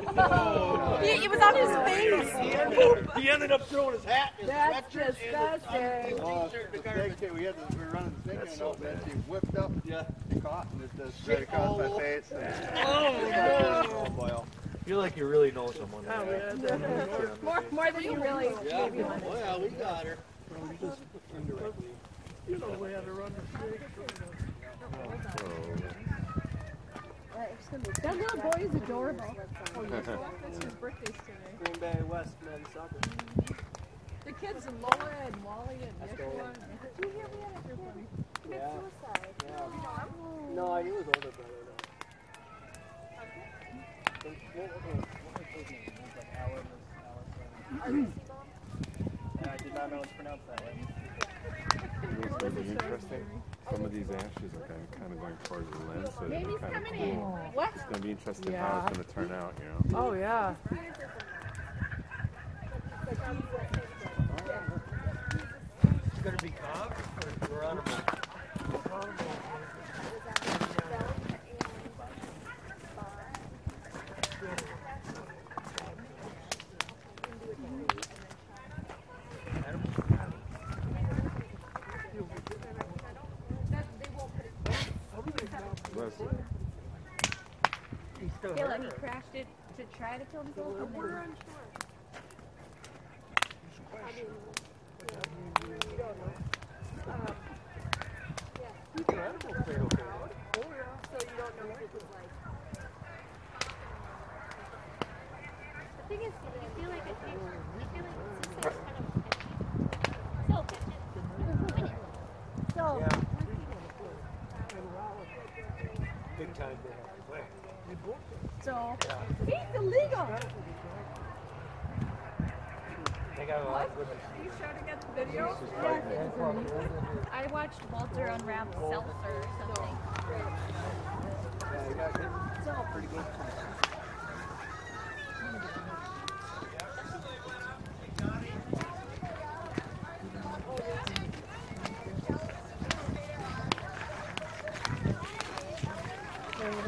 He, it was on his face. He ended up throwing his hat and his That's sweatshirt disgusting. and his Oh, t-shirt in the the garbage. snake, we had, the- we were running the snake That's in so open, bad. she whipped up, Yeah. she caught, and it just right across all my face. and- Oh, Oh, boy. Feel like you really know someone. Oh, yeah. More, more than you really Yeah, maybe wanted. well, we got her. That little boy is adorable. Green Bay West men's soccer. The kids and Lola and Wally and Nicola. Did you hear we had a group of Yeah. Yeah. No, he was older brother though. What- what- what was- his name? It was like Alan or I did not know it's pronounced that way. It's going to be interesting. Some of these ashes are kind of, kind of going towards the lens, so it's kind of cool. What? It's going to be interesting how it's going to turn out, you know. Oh, yeah. It's gonna be cops or we're on a Bless you. Yeah, like he crashed it to try to kill himself. and then- um, The thing is, you feel like it takes, you feel like it's just like kind of so So, big time they have to play. So, he's illegal. They got a lot You shouting at the video? I watched Walter unwrap seltzer or something. Yeah. Pretty good.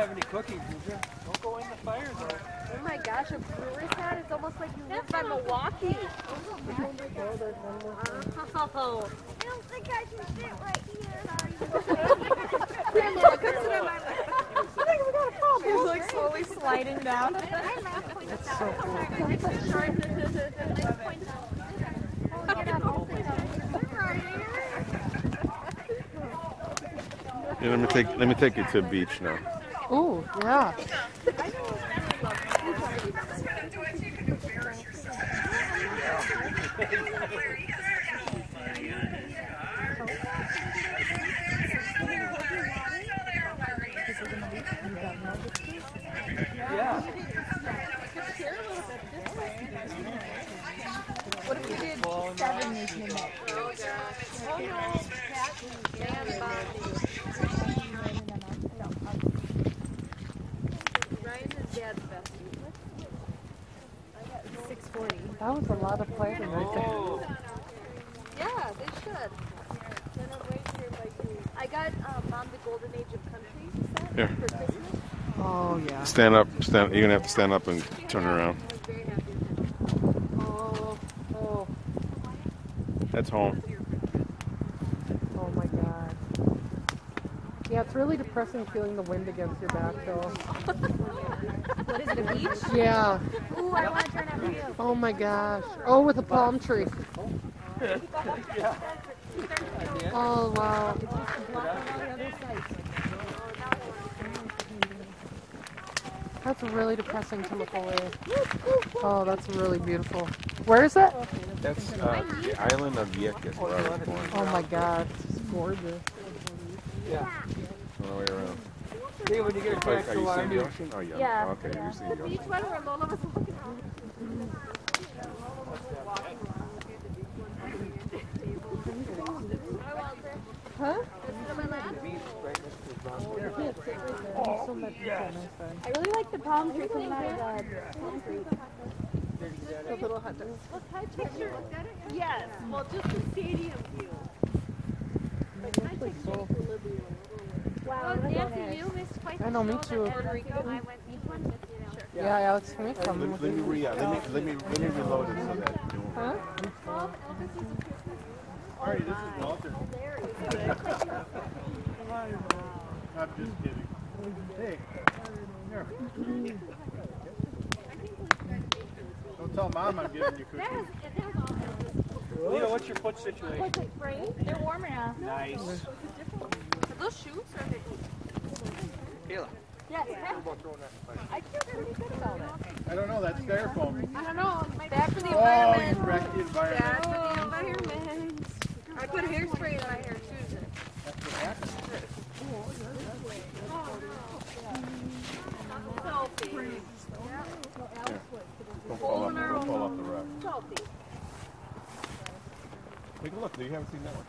have any cookies, did you? Don't go in the fire though. Oh my gosh, a Brewers hat. It's almost like you live by Milwaukee. Oh, I don't think I can sit right here. Here, Laura, come sit on my lap. I think we got a problem. He's like slowly sliding down. That's so cool. Yeah, let me take let me take you to the beach now. Oh, yeah. That was a lot of planting right there. Yeah, they should. I got um, Mom the Golden Age of Country set Here. for Christmas. Oh, yeah. Stand up, stand. You're gonna have to stand up and turn around. I was very happy with it. Oh, oh, That's home. oh my God. Yeah, it's really depressing feeling the wind against your back, though. What is it, a beach? Yeah. Ooh, I want to turn out for you. Oh my gosh. Oh, with a palm tree. Oh, wow. That's really depressing to look away. Oh, that's really beautiful. Where is it? That's uh, the island of Vieques, where I was born. Oh my God. It's gorgeous. yeah. All the way around. See, when you get a Like, chance are to you learn, seeing the ocean? Oh yeah. Yeah. Okay, you're seeing The the beach ocean. one where Lola was looking at. Huh? I really like the palm tree coming out uh, of the The little hot dogs. Yes, well, just the stadium view. Wow, Nancy, you missed quite I know, me show too. that Puerto Rico. I went each one with you. Yeah, Alex, can we come Let, let me re, yeah, let me, let me, let me reload it so that you won't. Huh? Marty, this is Walter. I'm just kidding. Hey. Here. Don't tell mom I'm giving you cookies. Leo, what's your foot situation? They're warm enough. Nice. Are those shoes or are they? Kayla. Yes. I feel really good about it. I don't know, that's styrofoam. I don't know. Bad for the environment. Oh, you wrecked the environment. Bad for the environment. I put hairspray in my hair too. That's what happened. Sophie. Don't fall off, don't fall off the rack. Sophie. Take a look, you haven't seen that one.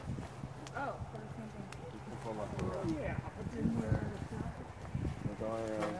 Oh. Don't fall off the rack. Yeah. That's all I, uh,